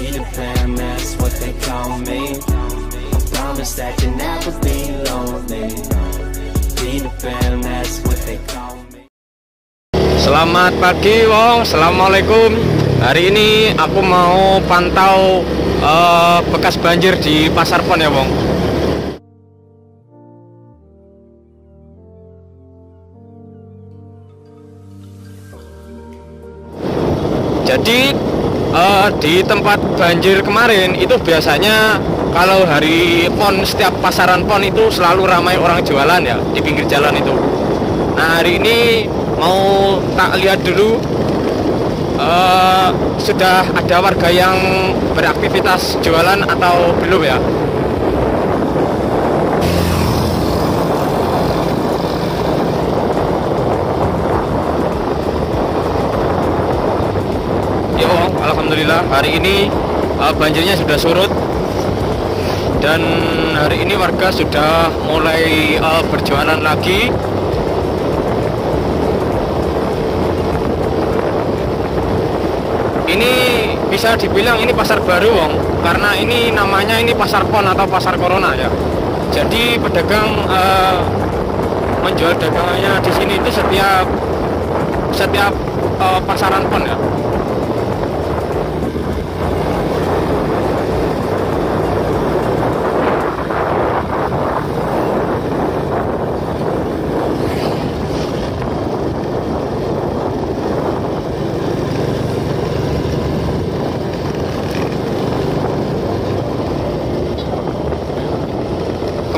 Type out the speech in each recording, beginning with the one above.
Peter Pan, that's what they call me. I promise that you'll never be lonely. Peter Pan, that's what they call me. Selamat pagi Wong, Assalamualaikum Hari ini aku mau pantau eh, bekas banjir di Pasar Pon ya Wong Jadi eh, di tempat banjir kemarin itu biasanya kalau hari pon setiap pasaran pon itu selalu ramai orang jualan ya di pinggir jalan itu. Nah hari ini mau tak lihat dulu eh, sudah ada warga yang beraktivitas jualan atau belum? Ya Alhamdulillah hari ini eh, banjirnya sudah surut. Dan hari ini warga sudah mulai eh, berjualan lagi. Ini bisa dibilang ini pasar baru Wong. Karena ini namanya ini pasar pon atau pasar corona ya. Jadi pedagang eh, menjual dagangannya di sini itu setiap setiap eh, pasaran pon ya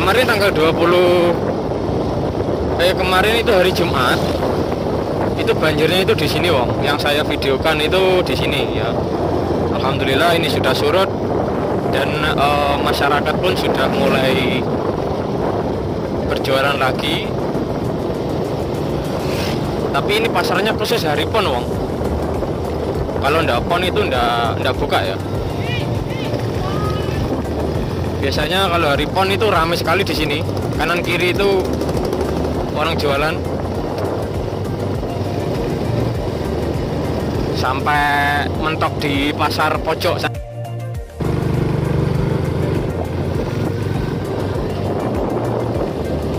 kemarin tanggal 20 eh kemarin itu hari Jumat. Itu banjirnya itu di sini Wong. Yang saya videokan itu di sini ya. Alhamdulillah ini sudah surut dan eh, masyarakat pun sudah mulai berjualan lagi. Tapi ini pasarnya khusus hari pon Wong. Kalau ndak pon itu ndak ndak buka ya biasanya kalau hari pon itu ramai sekali di sini. Kanan kiri itu orang jualan. Sampai mentok di pasar pojok.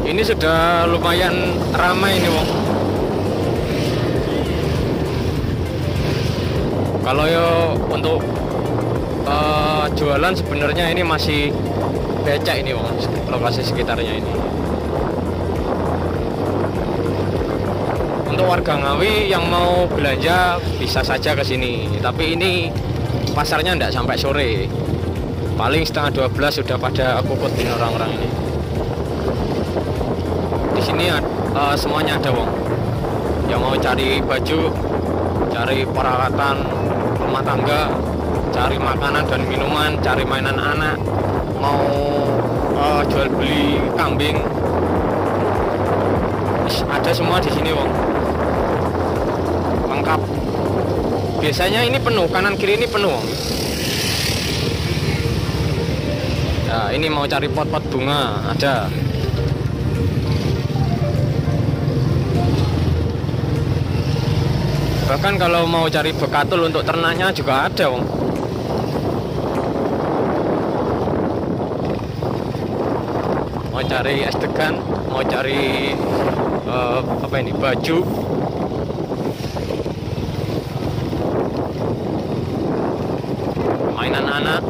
Ini sudah lumayan ramai ini wong. Kalau yo untuk eh, jualan sebenarnya ini masih becak ini wong. Lokasi sekitarnya ini. Untuk warga Ngawi yang mau belanja bisa saja ke sini. Tapi ini pasarnya tidak sampai sore. Paling setengah 12 sudah pada kukutin orang-orang ini. Di sini eh, semuanya ada wong. Yang mau cari baju cari peralatan rumah tangga cari makanan dan minuman, cari mainan anak, mau uh, jual beli kambing, Ish, ada semua di sini, wong. Lengkap. Biasanya ini penuh, kanan kiri ini penuh, wong. Nah, ini mau cari pot-pot bunga, ada. Bahkan kalau mau cari bekatul untuk ternaknya juga ada, wong. Mau cari es degan, mau cari eh, apa ini baju, mainan anak,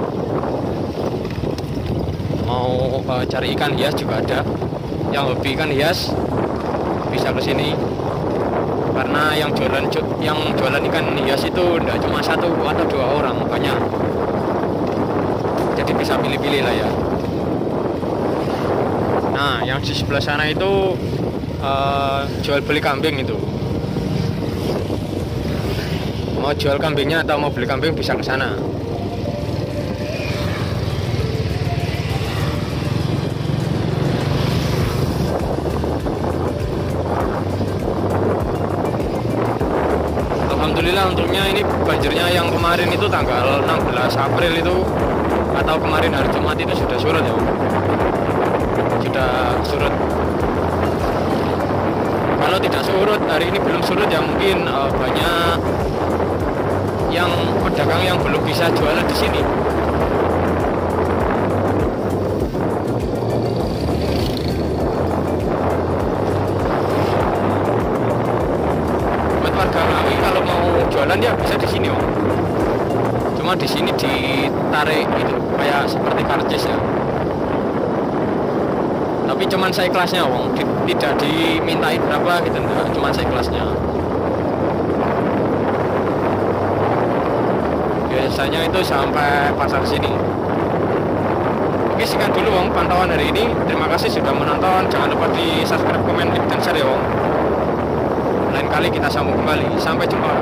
mau eh, cari ikan hias juga ada. Yang hobi ikan hias bisa ke sini. Karena yang jualan ju- yang jualan ikan hias itu tidak cuma satu atau dua orang banyak. Jadi bisa pilih-pilih lah ya Nah, yang di sebelah sana itu eh, jual beli kambing itu. Mau jual kambingnya atau mau beli kambing bisa ke sana. Alhamdulillah untungnya ini banjirnya yang kemarin itu tanggal 16 April itu atau kemarin hari Jumat itu sudah surut ya. Sudah surut. Kalau tidak surut hari ini belum surut ya mungkin eh, banyak yang pedagang yang belum bisa jualan di sini. Buat warga Ngawi kalau mau jualan ya bisa di sini, Om. Cuma di sini ditarik itu kayak seperti karcis ya. Tapi cuman saya kelasnya, Wong. Tidak dimintai berapa gitu, enggak. Cuman saya kelasnya. biasanya itu sampai pasar sini oke sekian dulu Wong pantauan hari ini terima kasih sudah menonton jangan lupa di subscribe komen like dan share ya Wong lain kali kita sambung kembali sampai jumpa